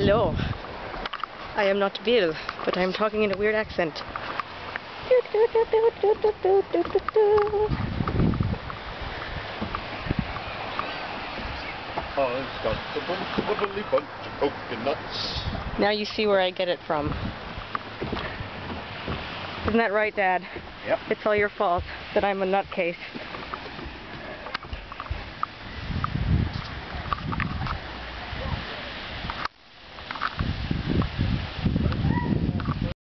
Hello. I am not Bill, but I am talking in a weird accent. Now you see where I get it from. Isn't that right, Dad? Yep. It's all your fault that I'm a nutcase.